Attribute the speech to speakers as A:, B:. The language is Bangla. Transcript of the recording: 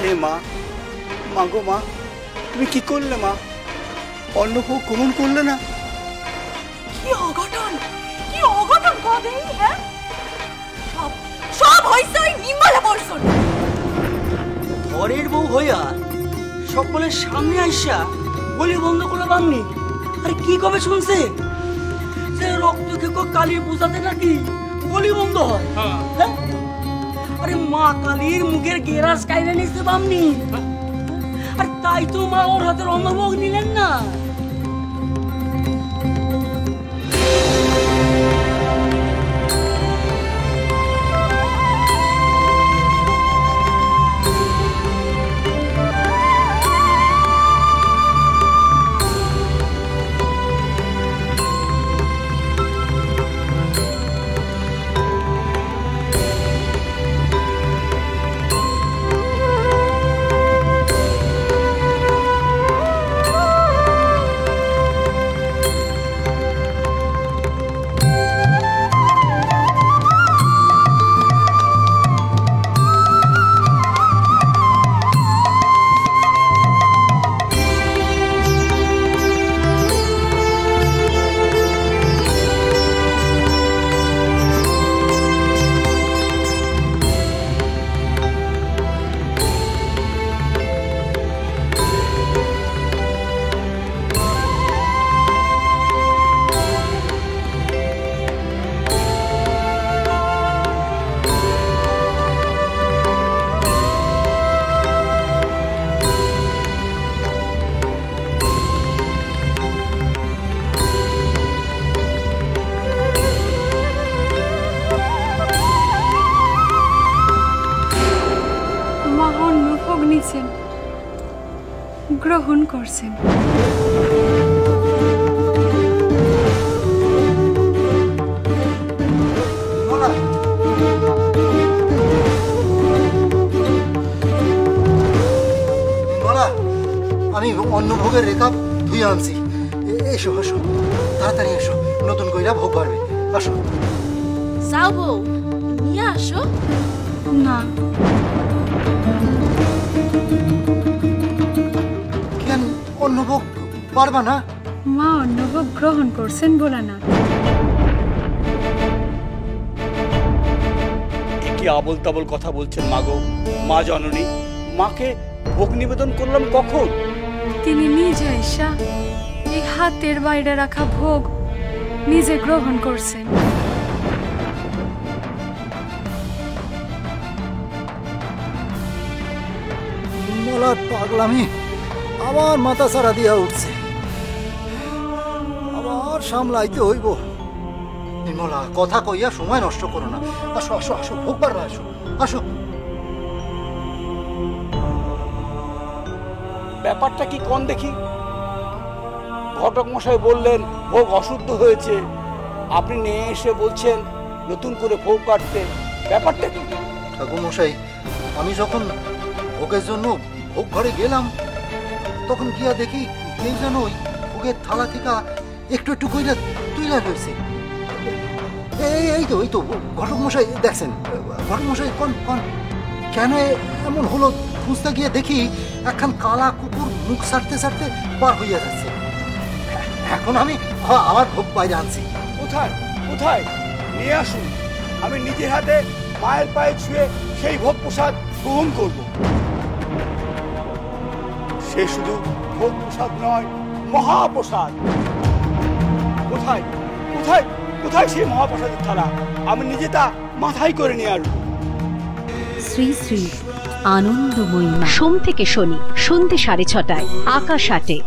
A: হে মা? মা গো মা তুমি কি করলে মা? অন্নভোগ গ্রহণ করলে না?
B: কি অঘটন? কি অঘটন কবে হ্যাঁ? সব সব হইছে ওই নির্মলা বর্ষণ।
C: ঘরের বউ হইয়া সকলের সামনে আইসা বলি বন্ধ করল বামনি। আরে কি কবে শুনছে? সে রক্ত খেকো কালীর পূজাতে নাকি বলি বন্ধ হয়। হ্যাঁ? আরে মা কালীর মুখের গেরাস কাইরে নিছে বামনি। আর তাই তো মা ওর হাতের অন্নভোগ নিলেন না।
D: গ্রহণ করছেন।
E: আমি অন্নভোগের রেখা ধুয়ে আনছি। এসো এসো তাড়াতাড়ি এসো। নতুন কইরা ভোগ পারবে আসো।
B: যাও বউ নিয়ে আসো।
D: না।
E: অন্নভোগ পারবা না?
D: মা অন্নভোগ গ্রহণ করছেন বলে না।
A: কি কি আবল তাবল কথা বলছেন মা গো। মা জননী মাকে ভোগ নিবেদন করলাম কখন?
D: তিনি নিজে আইসা এই হাতের বাইরে রাখা ভোগ নিজে গ্রহণ করছেন।
E: মলার পাগলামি। আমার মাথা সারা দিয়া উঠছে। আবার সামলাইতে হইব। নির্মলা কথা কইয়া সময় নষ্ট করো না। আসো আসো আসো ভোগবার আসো আসো।
A: ব্যাপারটা কি কোন দেখি? ঘটক মশাই বললেন ভোগ অশুদ্ধ হয়েছে। আপনি নিয়ে এসে বলছেন নতুন করে ভোগ কাটতে। ব্যাপারটা কি?
E: ঠাকুর মশাই আমি যখন ভোগের জন্য ভোগ ঘরে গেলাম তখন গিয়া দেখি কেউ যেন ওই ভোগের থালা থেকে একটু একটু কইরা তুইলা রয়েছে এই এই তো এই তো, ঘটক মশাই, দেখছেন, ঘটক মশাই, কোন কোন? কেন এমন হলো? খুঁজতে গিয়ে দেখি একখান কালা কুকুর মুখ সারতে সারতে পার হইয়া যাচ্ছে। এখন আমি আবার ভোগ বাইরে আনছি।
A: কোথায়? কোথায়? নিয়ে আসুন। আমি নিজের হাতে মায়ের পায়ে ছুঁয়ে সেই ভোগ প্রসাদ গ্রহণ করব। সে শুধু ভোগ প্রসাদ নয়, মহাপ্রসাদ। কোথায়? কোথায়? কোথায় সেই মহাপ্রসাদের থালা আমি নিজে তা মাথায় করে নিয়ে আসব।
F: শ্রী শ্রী আনন্দময়ী। সোম থেকে শনি সন্ধ্যে সাড়ে ছটায়, আকাশ আটে।